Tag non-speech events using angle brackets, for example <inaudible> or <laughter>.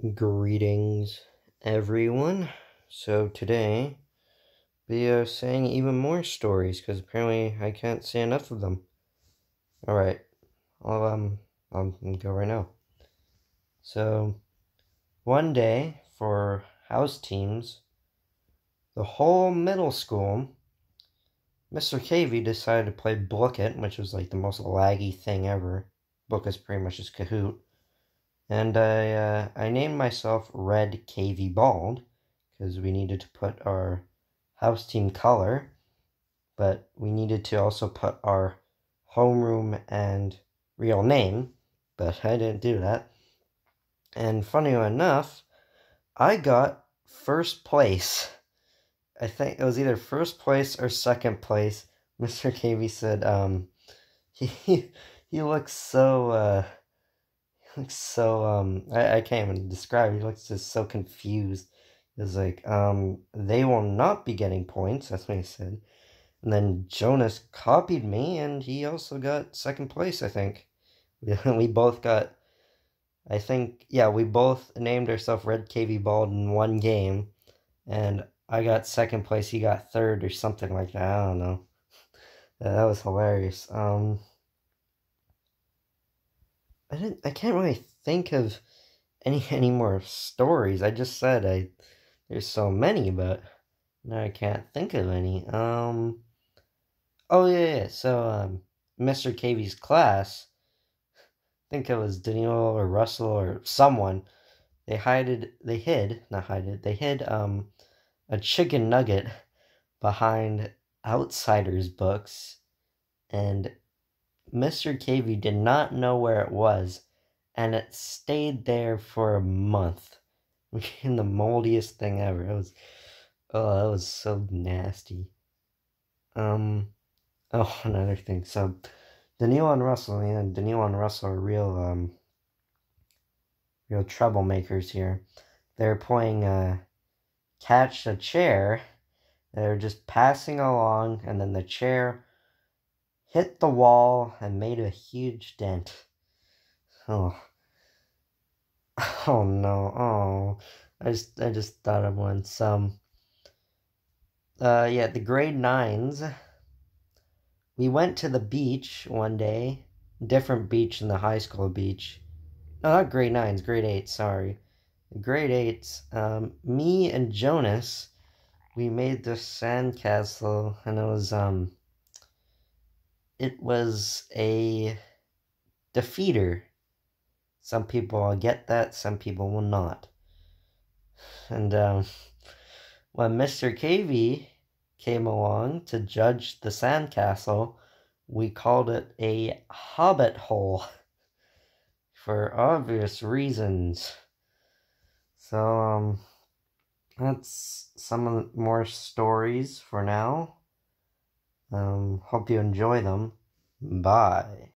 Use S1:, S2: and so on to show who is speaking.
S1: Greetings, everyone. So today, we are saying even more stories because apparently I can't say enough of them. All right, I'll um, I'll go right now. So, one day for house teams, the whole middle school, Mr. KV decided to play Blooket, which was like the most laggy thing ever. Book is pretty much just Kahoot and I, uh, I named myself Red KV Bald because we needed to put our house team color, but we needed to also put our homeroom and real name, but I didn't do that. And funny enough, I got first place. I think it was either first place or second place. <laughs> Mr. KV said, um, <laughs> he, he looks so, uh, looks <laughs> so um I, I can't even describe. He looks just so confused. He's like, um, they will not be getting points. That's what he said. And then Jonas copied me, and he also got second place. I think <laughs> we both got. I think yeah, we both named ourselves Red KV Bald in one game, and I got second place. He got third or something like that. I don't know. <laughs> that was hilarious. Um. I didn't. I can't really think of any <laughs> any more stories. I just said I there's so many, but now I can't think of any. Um. Oh yeah, yeah. So um, Mr. KV's class. I think it was Daniel or Russell or someone. They hided. They hid. Not hided. They hid um, a chicken nugget behind Outsiders books, and Mr. KV did not know where it was, and it stayed there for a month. <laughs> Became the moldiest thing ever. It was, oh, that was so nasty. Um, oh, <laughs> another thing. So, Daniil and Russell, yeah, Daniil and Russell are real, um, real troublemakers here. They're playing, uh, catch a chair. They're just passing along, and then the chair hit the wall and made a huge dent. Oh. Oh no. Oh. I just I just thought of one. Some uh yeah, the grade nines. We went to the beach one day. Different beach than the high school beach. No, not grade nines, grade eight, sorry. Grade eights. Um, me and Jonas, we made this sandcastle and it was um it was a defeater. Some people will get that, some people will not. And um, when Mr. KV came along to judge the sandcastle, we called it a hobbit hole <laughs> for obvious reasons. So, um, that's some more stories for now. Um, hope you enjoy them. Bye.